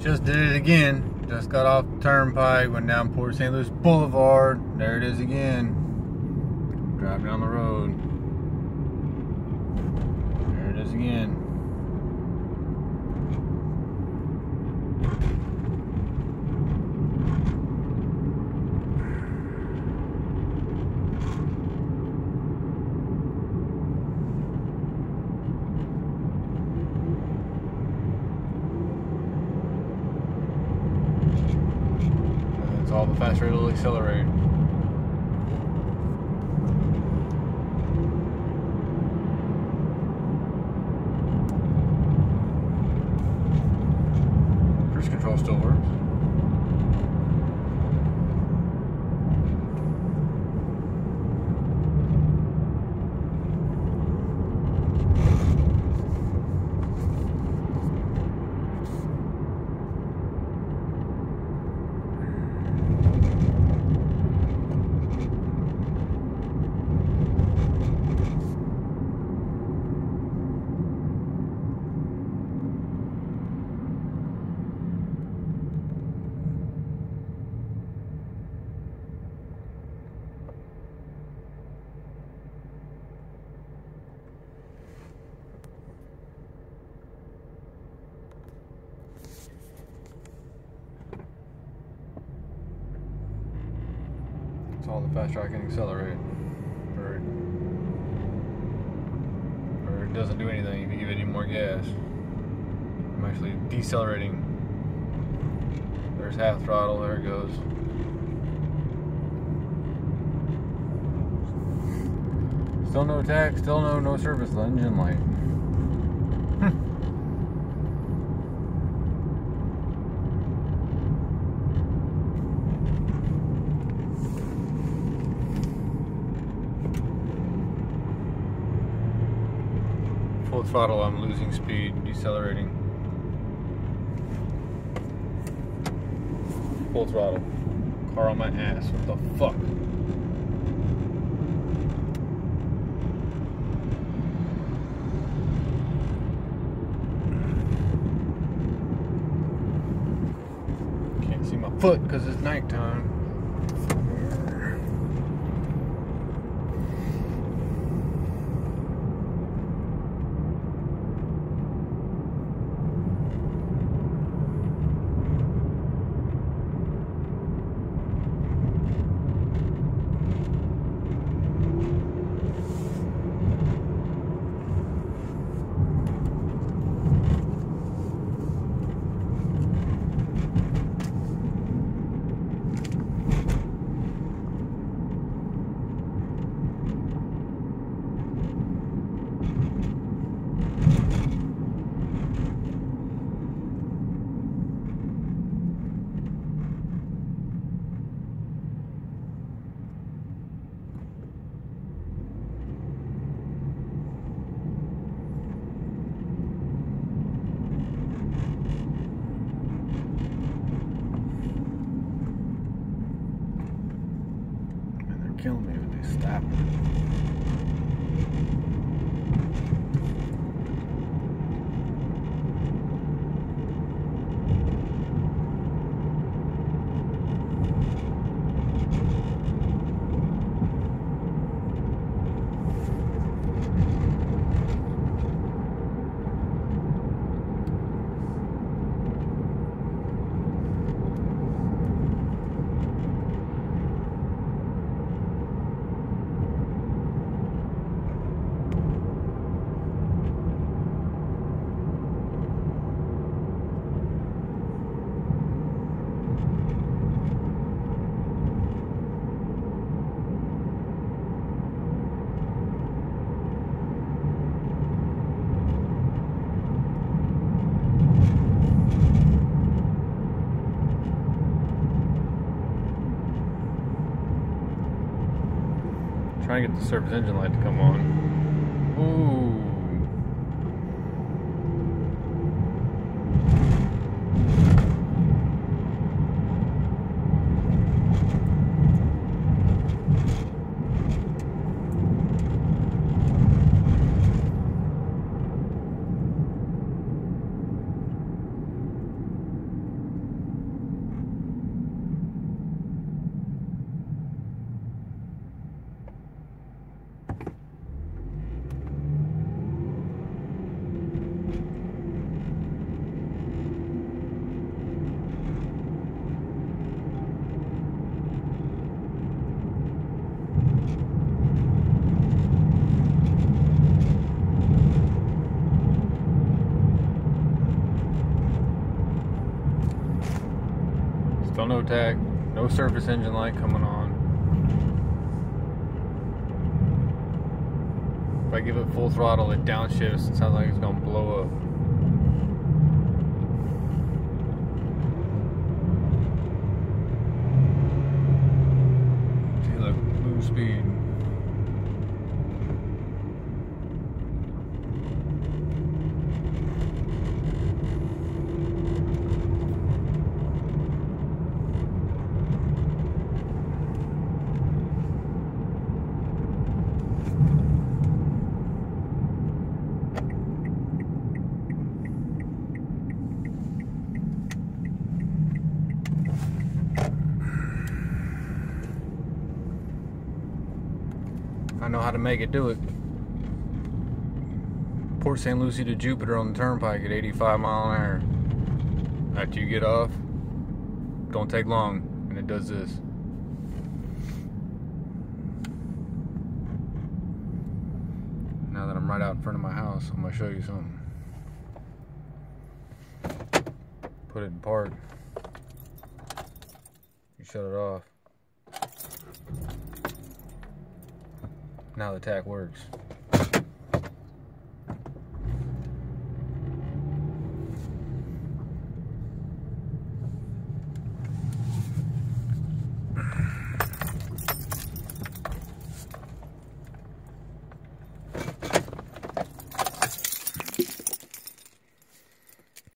Just did it again. Just got off the turnpike, went down Port St. Lucie Boulevard. There it is again. Drive down the road. There it is again. The faster it'll accelerate. Cruise control still works. It's all the faster I can accelerate. Or, or it doesn't do anything if you give it any more gas. I'm actually decelerating. There's half throttle, there it goes. Still no tax, still no no service engine light. Full throttle, I'm losing speed, decelerating. Full throttle. Car on my ass. What the fuck? Can't see my foot because it's nighttime. Killing me with these stop. Trying to get the service engine light to come on. Ooh. No tach, no service engine light coming on. If I give it full throttle, it downshifts. It sounds like it's gonna blow up. See, look, move speed. I know how to make it do it. Port St. Lucie to Jupiter on the turnpike at 85 mile an hour. After you get off, don't take long, and it does this. Now that I'm right out in front of my house, I'm gonna show you something. Put it in park. You shut it off. Now the tach works.